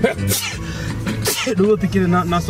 tahu kakak buruk. Dulu pikir nak masuk